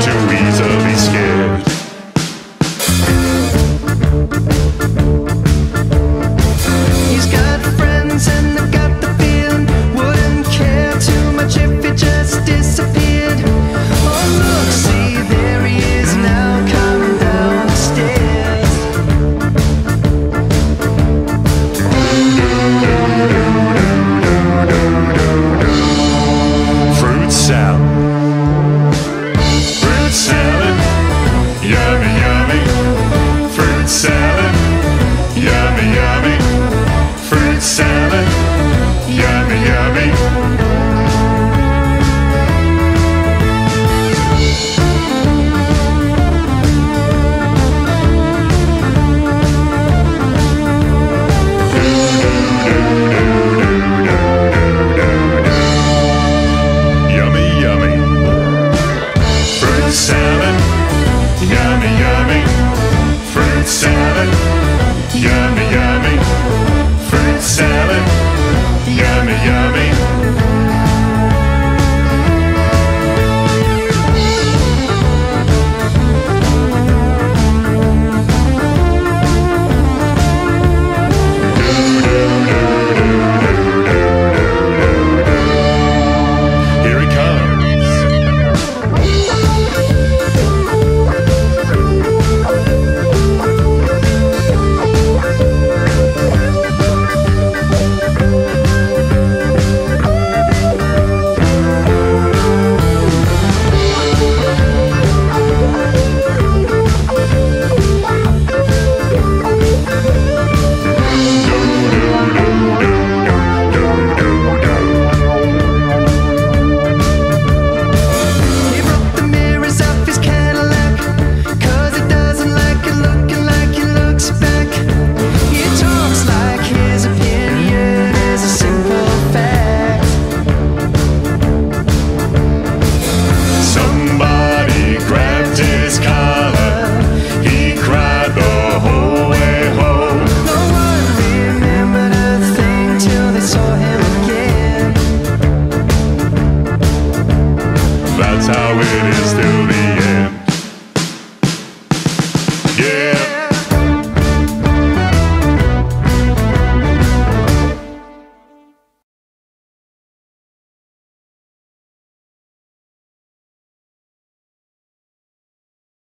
too easy. yummy, yummy fruit salad. Yummy, yummy. how it is.